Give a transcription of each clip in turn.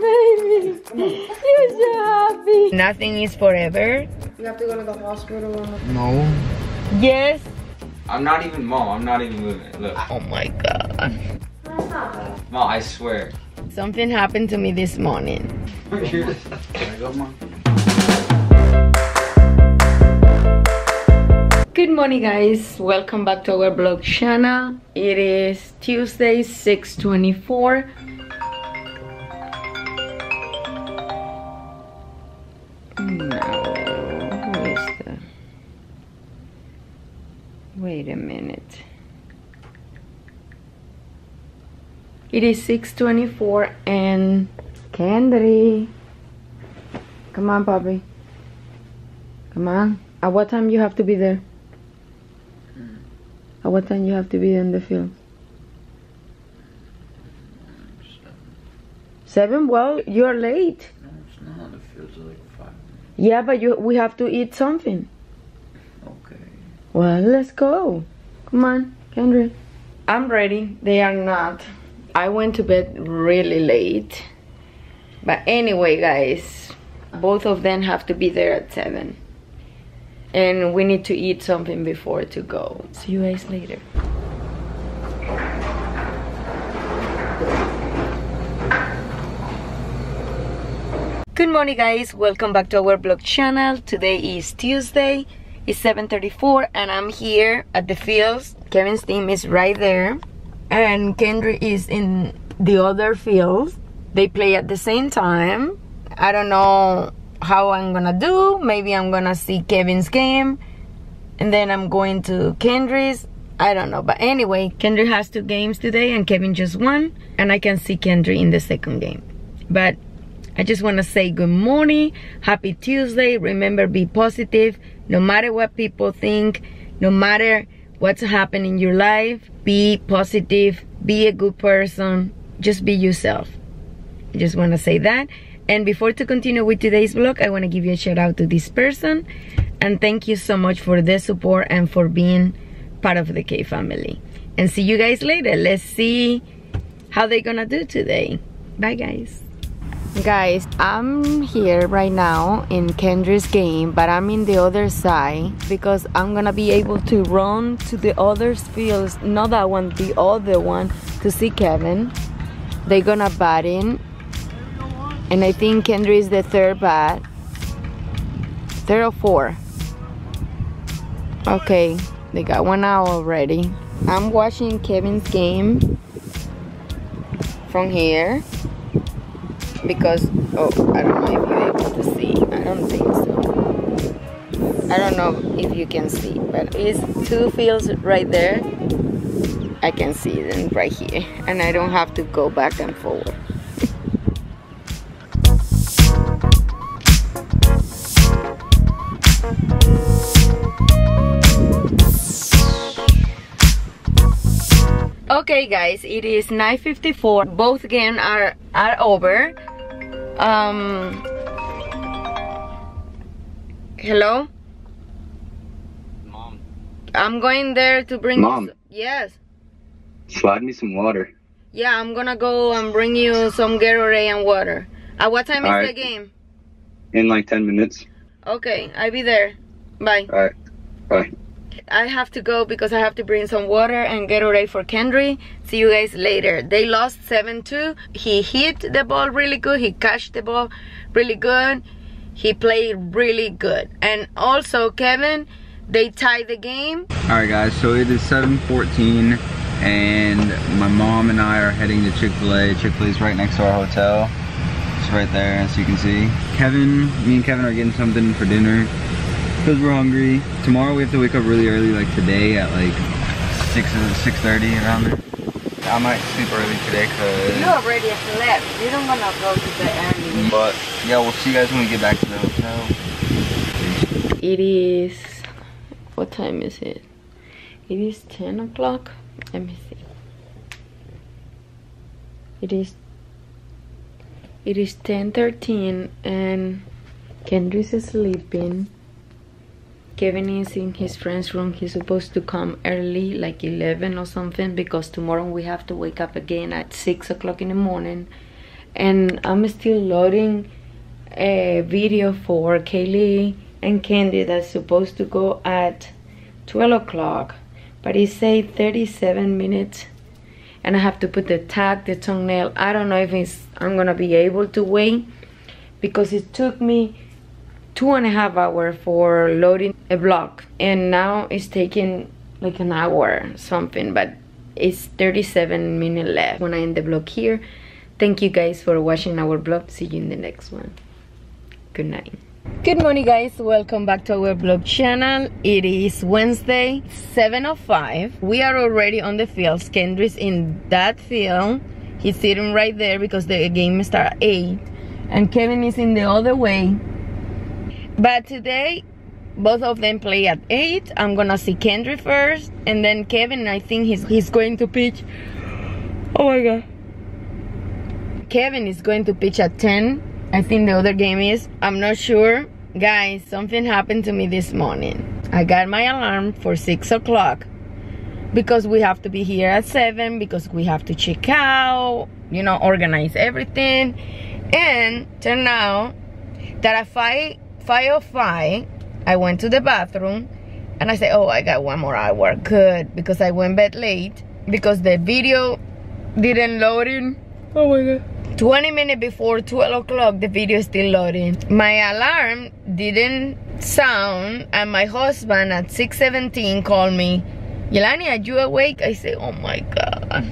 baby. You're so happy. Nothing is forever. You have to go to the hospital. No. Yes. I'm not even mom. I'm not even moving. Look. Oh my god. Mom, I swear. Something happened to me this morning. Good morning guys welcome back to our blog channel it is tuesday 6 24 Wait a minute. It is 624 and Kendry. Come on, Bobby. Come on. At what time you have to be there? At what time you have to be in the field? Seven? Well, you're late. No, it's not. It feels like five. Yeah, but you we have to eat something. Well, let's go. Come on, Kendry. I'm ready. They are not. I went to bed really late. But anyway, guys, both of them have to be there at 7. And we need to eat something before to go. See you guys later. Good morning guys, welcome back to our vlog channel. Today is Tuesday, it's 7.34 and I'm here at the fields. Kevin's team is right there and Kendry is in the other field. They play at the same time. I don't know how I'm gonna do. Maybe I'm gonna see Kevin's game and then I'm going to Kendry's. I don't know. But anyway, Kendry has two games today and Kevin just won. And I can see Kendry in the second game. But I just want to say good morning. Happy Tuesday. Remember, be positive. No matter what people think, no matter what's happening in your life, be positive. Be a good person. Just be yourself. I just want to say that. And before to continue with today's vlog, I want to give you a shout out to this person. And thank you so much for the support and for being part of the K family. And see you guys later. Let's see how they're gonna do today. Bye guys. Guys, I'm here right now in Kendry's game, but I'm in the other side because I'm gonna be able to run to the other fields, not that one, the other one, to see Kevin. They're gonna bat in, and I think Kendry is the third bat. Third or four. Okay, they got one out already. I'm watching Kevin's game from here because oh I don't know if you're able to see. I don't think so. I don't know if you can see but it's two fields right there. I can see them right here and I don't have to go back and forward. Okay guys it is 9:54. both games are are over um hello Mom. i'm going there to bring Mom. You, yes Slide me some water. yeah i'm gonna go and bring you some Gatorade and water at what time is Alright. the game In like 10 minutes. okay i'll be there bye Alright. Bye. I have to go because I have to bring some water and get ready for Kendry. See you guys later. They lost 7-2. He hit the ball really good. He catched the ball really good. He played really good. And also, Kevin, they tied the game. Alright guys, so it is 7.14 and my mom and I are heading to Chick-fil-A. Chick-fil-A is right next to our hotel. It's right there as you can see. Kevin, me and Kevin are getting something for dinner because we're hungry. Tomorrow we have to wake up really early like today at like 6 6.30 around there. I might sleep early today because... You already slept. You don't wanna go to the early. But yeah, we'll see you guys when we get back to the hotel. It is, what time is it? It is 10 o'clock. Let me see. It is, it is 10.13 and Kendry's is sleeping. Kevin is in his friend's room. He's supposed to come early, like 11 or something, because tomorrow we have to wake up again at 6 o'clock in the morning. and I'm still loading a video for Keilly and Kendry that's supposed to go at 12 o'clock but it say 37 minutes and I have to put the tag, the thumbnail. I don't know if it's I'm gonna be able to wait because it took me two and a half hour for loading a vlog and now it's taking like an hour something but it's 37 minutes left. When I end the vlog here thank you guys for watching our vlog. See you in the next one. Good night. Good morning guys. Welcome back to our vlog channel. It is wednesday 7.05 we are already on the field. Kendry's in that field. He's sitting right there because the game starts at 8 and kevin is in the other way but today both of them play at 8 i'm gonna see kendry first and then kevin i think he's he's going to pitch oh my god kevin is going to pitch at 10 I think the other game is. I'm not sure. Guys, something happened to me this morning. I got my alarm for 6 o'clock because we have to be here at 7 because we have to check out, you know, organize everything. And turn out that at 5, 5.05, I went to the bathroom and I said, oh, I got one more hour. Good, because I went bed late because the video didn't load in. Oh my God. 20 minutes before 12 o'clock the video is still loading. My alarm didn't sound and my husband at 6:17 called me. Yelany are you awake? I say oh my god.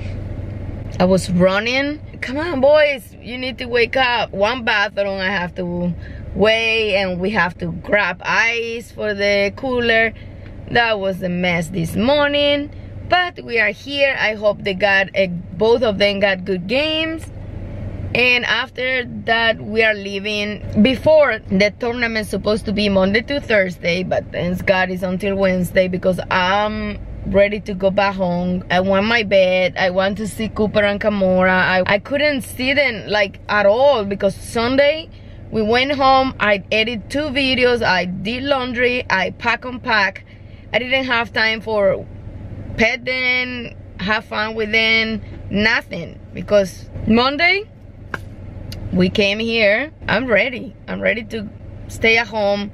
I was running. Come on boys. You need to wake up. One bathroom. I have to wait and we have to grab ice for the cooler. That was a mess this morning but we are here. I hope they got a, both of them got good games. And after that we are leaving before the tournament supposed to be monday to thursday but thanks god it's until wednesday because i'm ready to go back home. I want my bed. I want to see cooper and kamora i, I couldn't see them like at all because sunday we went home i edited two videos i did laundry i pack on pack. I didn't have time for pet have fun with them nothing. Because monday we came here i'm ready. I'm ready to stay at home.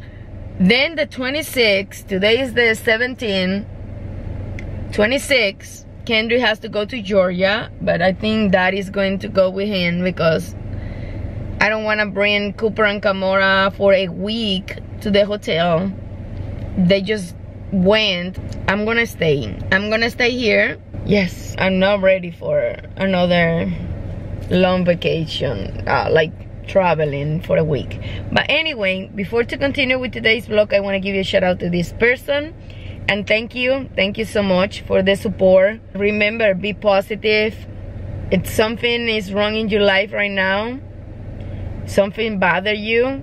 Then the 26th today is the 17th 26 kendry has to go to georgia but i think that is going to go with him because i don't want to bring cooper and kamora for a week to the hotel. They just went. I'm gonna stay. I'm gonna stay here. Yes. I'm not ready for another long vacation uh, like traveling for a week. But anyway before to continue with today's vlog i want to give you a shout out to this person. And thank you. Thank you so much for the support. Remember be positive. If something is wrong in your life right now something bother you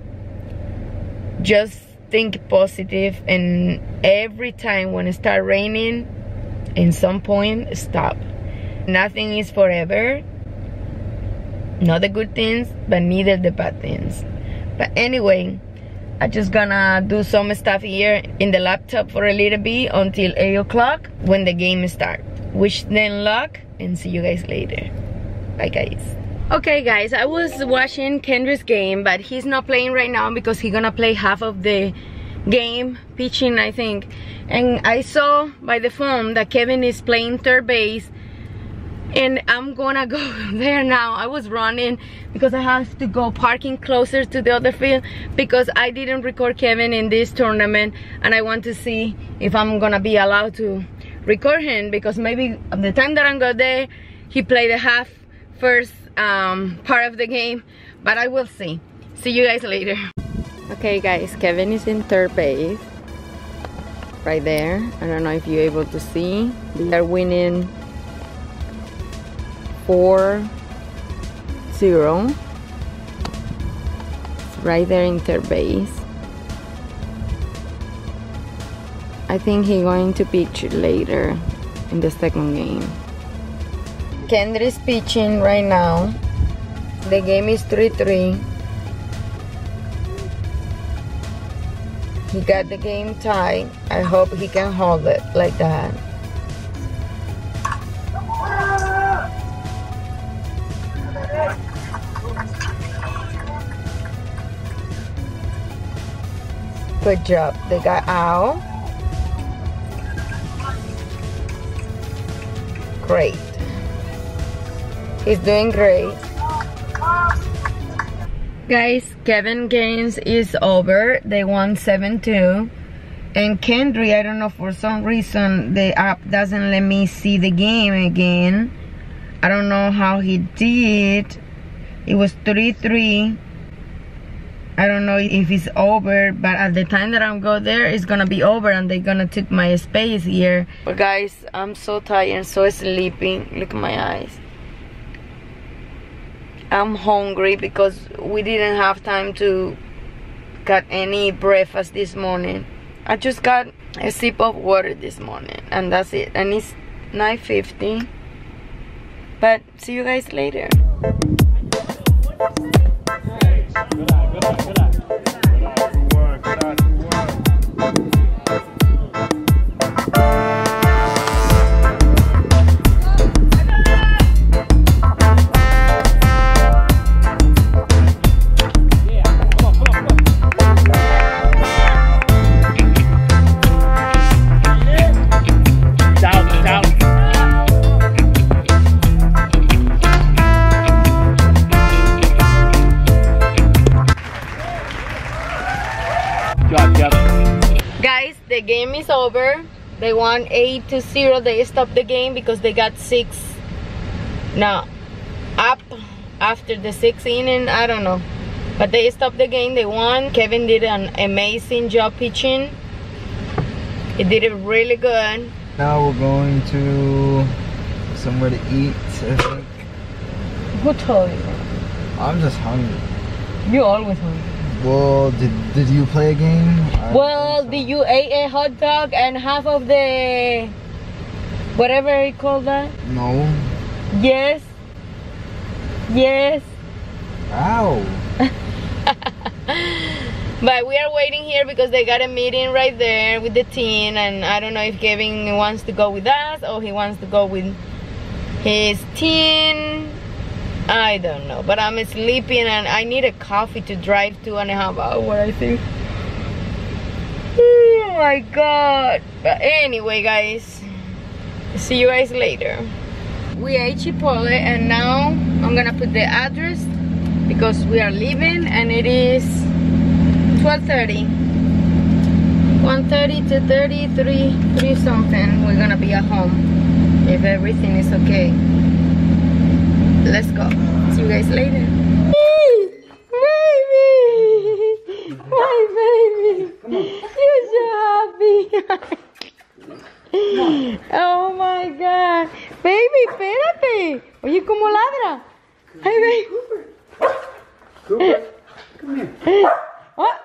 just think positive and every time when it start raining in some point stop. Nothing is forever. Not the good things but neither the bad things. But anyway I just gonna do some stuff here in the laptop for a little bit until 8 o'clock when the game start. Wish them luck and see you guys later. Bye guys okay guys I was watching Kendry's game but he's not playing right now because he's gonna play half of the game pitching I think. And I saw by the phone that Kevin is playing third base and I'm gonna go there now. I was running because I have to go parking closer to the other field because I didn't record Kevin in this tournament and I want to see if I'm gonna be allowed to record him because maybe the time that I'm go there he played the half first um, part of the game but I will see. See you guys later. Okay guys Kevin is in third base. Right there. I don't know if you're able to see. They are winning four zero. It's right there in third base. I think he's going to pitch later in the second game Kendrys pitching right now. The game is 3-3. He got the game tied. I hope he can hold it like that. Good job. They got out. Great. He's doing great. Guys, Kevin games is over. They won 7-2. And Kendry, I don't know, for some reason, the app doesn't let me see the game again. I don't know how he did. It was 3-3. I don't know if it's over, but at the time that I'm go there, it's gonna be over and they're gonna take my space here. But guys, I'm so tired, so sleeping. Look at my eyes. I'm hungry because we didn't have time to get any breakfast this morning. I just got a sip of water this morning and that's it. And it's 9.50. But see you guys later. The game is over. They won 8 to 0. They stopped the game because they got 6 now up after the 6th inning. I don't know. But they stopped the game. They won. Kevin did an amazing job pitching. He did it really good. Now we're going to somewhere to eat, I think. Who told you? I'm just hungry. You're always hungry. Well, did, did you play a game? I Well, did you eat a hot dog and half of the whatever you call that? No. Yes. Yes. Ow. But we are waiting here because they got a meeting right there with the team and I don't know if Kevin wants to go with us or he wants to go with his team. I don't know. But I'm sleeping and I need a coffee to drive two and a half hour I think. Oh my god. But anyway guys, see you guys later. We ate Chipotle and now I'm gonna put the address because we are leaving and it is 12.30 1.30 to 33 3 something we're gonna be at home if everything is okay let's go. See you guys later. Baby my baby you're so happy oh my god. Baby espérate oye cómo ladra? Ay baby. Oh,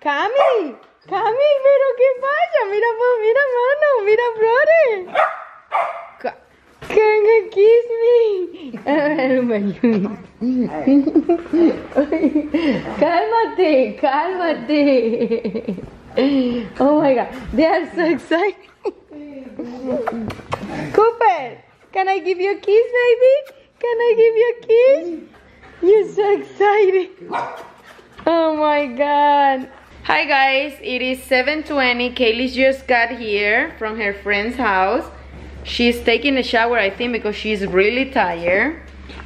Cami, Cami, pero ¿qué pasa? Mira, mira, mano, mira, brother. You kiss me? cálmate, cálmate. Oh my god, they are so excited. Cooper, can I give you a kiss, baby? Can I give you a kiss? You're so excited. Oh my god. Hi guys, it is 7.20. Keilly just got here from her friend's house. She's taking a shower, I think, because she's really tired.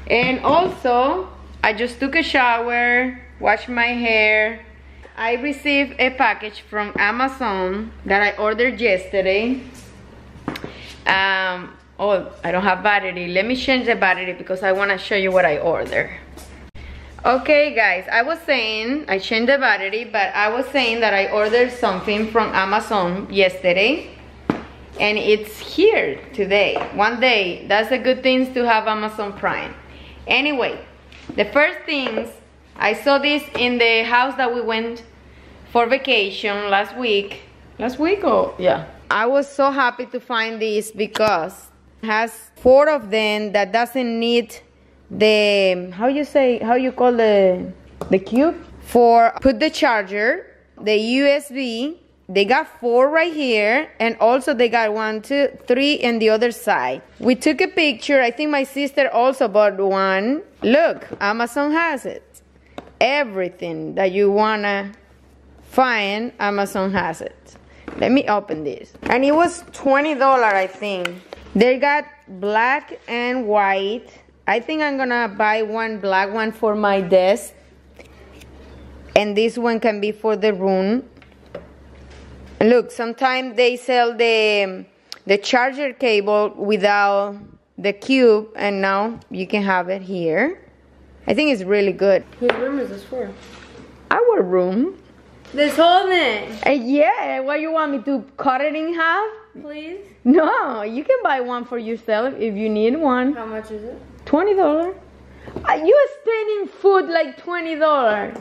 And also, I just took a shower, washed my hair. I received a package from Amazon that I ordered yesterday. Um, oh, I don't have battery. Let me change the battery because I want to show you what I ordered. Okay guys, I was saying, I changed the battery, but I was saying that I ordered something from Amazon yesterday and it's here today. One day, that's a good thing to have Amazon Prime. Anyway, the first things, I saw this in the house that we went for vacation last week. Last week or, yeah. I was so happy to find this because has four of them that doesn't need the how you say how you call the the cube for put the charger the usb they got four right here and also they got one two three and the other side we took a picture i think my sister also bought one look amazon has it everything that you wanna find, Amazon has it. Let me open this. And it was $20, I think. They got black and white. I think I'm gonna buy one black one for my desk. And this one can be for the room. Look, sometimes they sell the the charger cable without the cube and now you can have it here. I think it's really good. Whose room is this for? Our room. This whole thing. Uh, yeah, what you want me to cut it in half? Please. No, you can buy one for yourself if you need one. How much is it? Twenty dollar. Are you spending food like twenty dollar.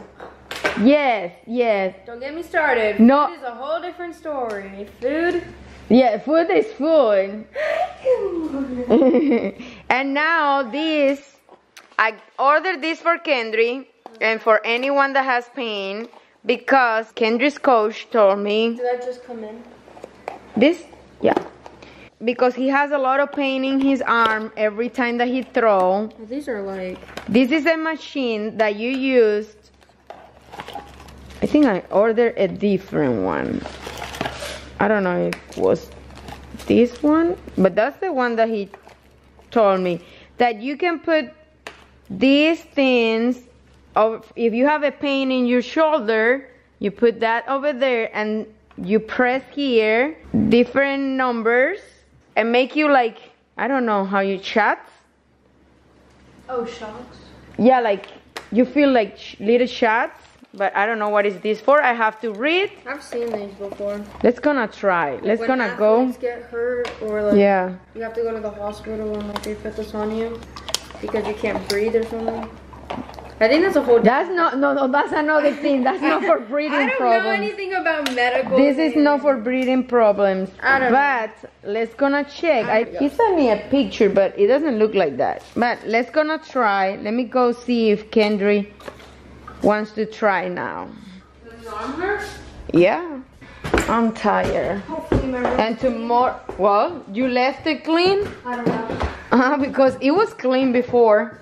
Yes, yes. Don't get me started. No. Food is a whole different story. Food. Yeah, food is food. and now this, I ordered this for Kendry and for anyone that has pain because Kendry's coach told me Did that just come in? this, yeah, because he has a lot of pain in his arm every time that he throw. These are like. This is a machine that you used. I think I ordered a different one. I don't know if it was this one, but that's the one that he told me that you can put these things of if you have a pain in your shoulder, you put that over there and you press here different numbers and make you like I don't know how you chat. Oh, shocks. Yeah, like you feel like sh- little shots, but I don't know what is this for. I have to read. I've seen these before. Let's gonna try. Let's When gonna go. get hurt or like Yeah. you have to go to the hospital and like they put this on you because you can't breathe or something. I think that's a whole. That's not no no. That's another thing. That's not for breathing I don't problems. know anything about medical. This is not for breathing problems. I don't know. but let's gonna check. I, he sent me a picture, but it doesn't look like that. But let's gonna try. Let me go see if Kendry wants to try now. Does his arm hurt? Yeah. I'm tired. Hopefully my room. And tomorrow, well, you left it clean? I don't know. Uh, because it was clean before.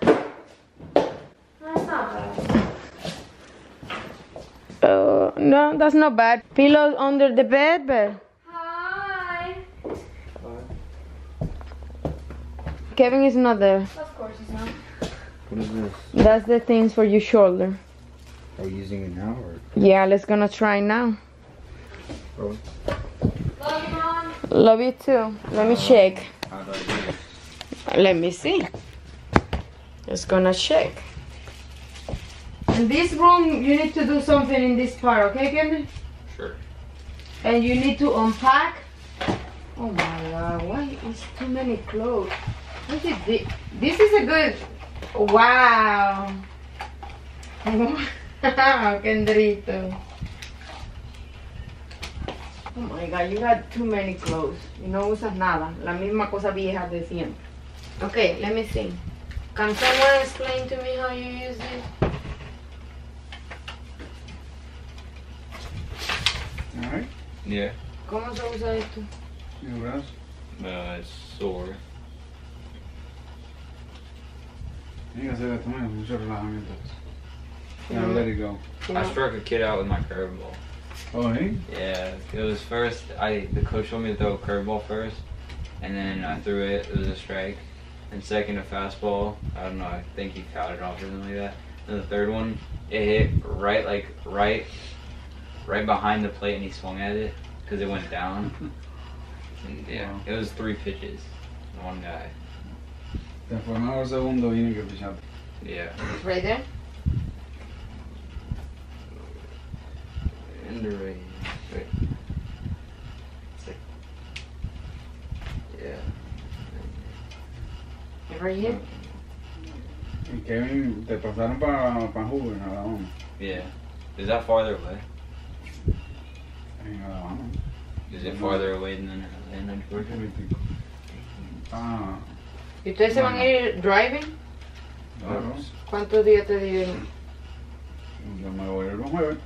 That's not bad. Uh, no, that's not bad. Pillows under the bed, but Hi. Kevin is not there. Of course he's not. What is this? That's the things for your shoulder. Are you using it now or? Yeah, let's gonna try now. Love you, mom. Love you too. Let me check. How do I do this? Let me see. Just gonna check. In this room, you need to do something in this part, okay, Kendry? Sure. And you need to unpack. Oh my god, why is too many clothes? What is this? This is a good. Wow. Kendrito. Oh my god, you got too many clothes. Y no usas nada. La misma cosa vieja de siempre. Okay, let me see. Can someone explain to me how you use this? Alright. Yeah. ¿Cómo se usa esto? Your brazo. Uh, it's sore. Tiene que hacer esto, mira, mucho relajamiento. Now let it go. I struck a kid out with my curveball. Oh, hey? Yeah, it was first. I the coach told me to throw a curveball first, and then I threw it. It was a strike. And second, a fastball. I don't know. I think he fouled it off or something like that. And the third one, it hit right like right, right behind the plate, and he swung at it because it went down. And yeah, it was three pitches. One guy. Te formaba el segundo, viene que pichar. Yeah. Right there? In the rain. Wait. It's like. Yeah. Right here? Y Kevin, te pasaron para pa jugo en Alabama. Yeah. Is that farther away? En Alabama. Is it farther away than Atlanta, Georgia? Ah, ¿Y ustedes se van a ir driving? claro. ¿Cuántos días te dieron? Yo me voy el jueves.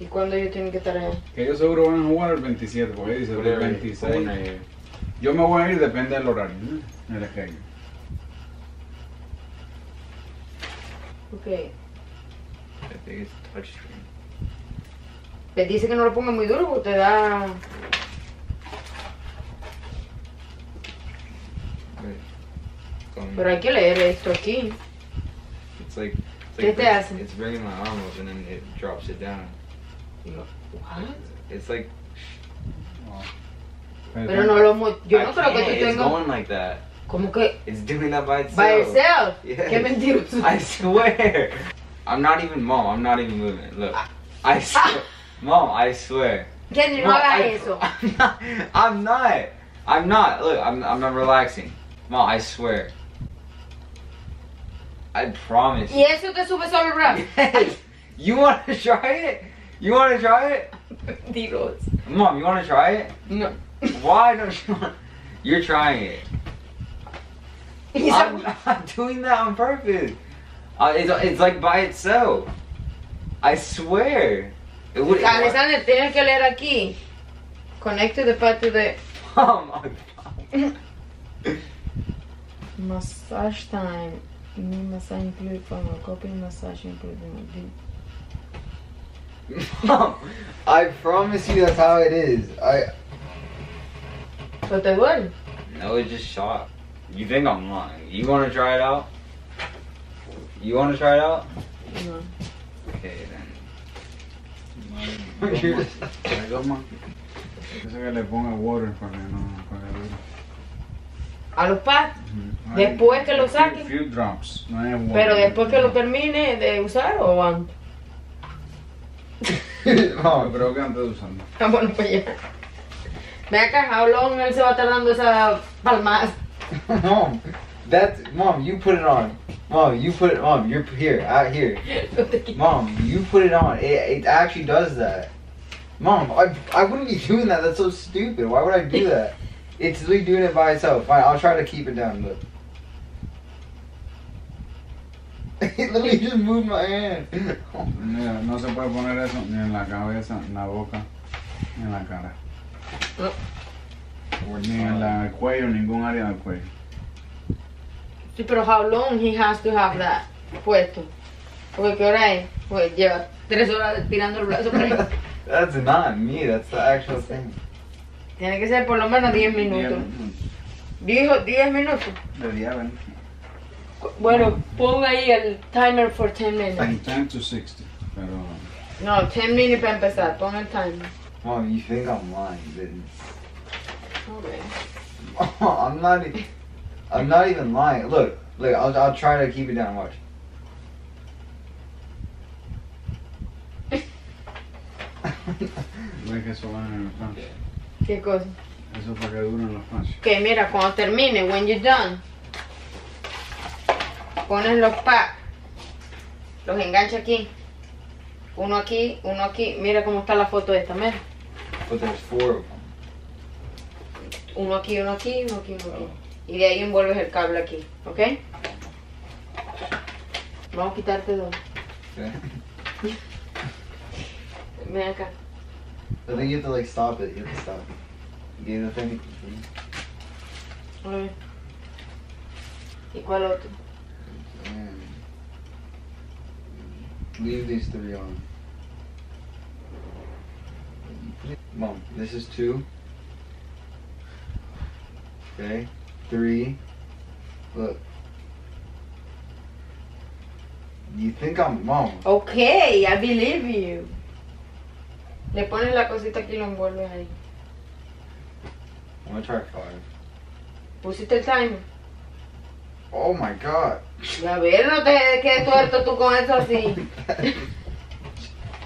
¿Y cuándo ellos tienen que estar allá? Que ellos seguro van a jugar el 27, porque dice el Whatever. 26. One year. Yo me voy a ir, depende del horario, ¿no? El schedule. Okay. I think it's touchscreen. Les dice que no lo ponga muy duro porque te da... Going- Pero hay que leer esto aquí. It's like, it's ¿Qué like te bring- hace? It's bringing my arm up and then it drops it down. What? It's like Pero no lo... mo- Yo I no creo que can't, tú It's tengas... going like that. Como que... It's doing that by itself. By yourself. Yes. Qué mentiroso. I swear. I'm not even mom. I'm not even moving. Look, ah. I swear, mom. I swear. Kenny, no Mom, hagas I- eso. I'm not. I'm not. I'm not. Look, I'm. I'm not relaxing. Mom, I swear. I promise. Y eso te sube solo el. Yes. You want to try it? You want to try it? Mentiroso. Mom, you want to try it? No. Why don't you want? You're trying it. I'm esa- not doing that on purpose. Uh, it's, it's like by itself. I swear. It would. Alexander, tienes que leer aquí. Connect to the part to the Oh my massage time. New massage included from a copy massage included in Mom, I promise you that's how it is. I Pero they duele. no, it just shot. You think I'm lying? You want to try it out? You want to try it out? No. Okay then. Toma. Eso que le ponga water para que no para que dure. A los pads. Ujú. Después que lo Few- Few drops, no es. Pero después que lo termine de usar o antes. Creo que antes de usarlo. Ah, bueno, pues ya. Ve acá, how long él se va tardando esa palmada. mom, that's mom. You put it on. Mom, you put it on. You're here, out here. Mom, you put it on. It, it actually does that. Mom, I, I wouldn't be doing that. That's so stupid. Why would I do that? It's literally doing it by itself. Fine, I'll try to keep it down. Look. Literally just moved my hand. Mira, no se puede poner eso ni en la cabeza, en la boca, ni en la cara. Ni en la- el cuello, ningún área del cuello. Sí, pero how long he has to have that puesto. Porque qué hora es? Pues lleva tres horas tirando el brazo por ahí. That's not me. That's the actual thing. Tiene que ser por lo menos 10 minutos. Dijo 10 minutos. Debería haber. Bueno, ponga ahí el timer for 10 minutes. From 10 to 60. Pero No, 10 minutes para empezar. Pon el timer. Mom, you think I'm lying? But Okay. I'm not. e- I'm not even lying. Look, look. I'll, I'll try to keep it down. Watch. ves que eso va en el pan. ¿Qué cosa? Eso es para que duren los panchos. Que mira, cuando termine, when you're done, pones los packs, los engancha aquí. Uno aquí, uno aquí. Mira cómo está la foto esta, mira. Uno aquí, uno aquí, uno aquí, uno aquí. Y de ahí envuelves el cable aquí, ¿ok? Vamos a quitarte dos. Okay. Ven acá. I think you have to like stop it. You have to stop it. Get the thing. A ver. ¿Y cuál otro? Leave these three on. Mom, this is two. Okay, three. Look. You think I'm mom? Ok, I believe you. Le pones la cosita aquí y lo envuelves ahí. I'm gonna try five. Pusiste el timer. Oh my god. A ver, no te quedes tuerto tú con eso así.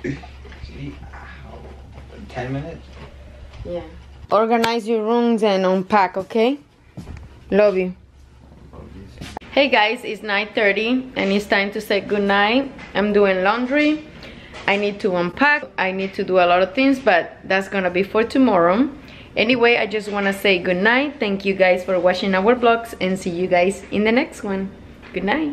Gee, ow. Ten minutes? Yeah. Organize your rooms and unpack, okay? Love you. Hey guys, it's 9.30 and it's time to say goodnight. I'm doing laundry. I need to unpack. I need to do a lot of things, but that's gonna be for tomorrow. Anyway, I just wanna say goodnight. Thank you guys for watching our vlogs and see you guys in the next one. Good night.